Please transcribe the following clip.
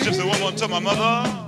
just a woman to my mother.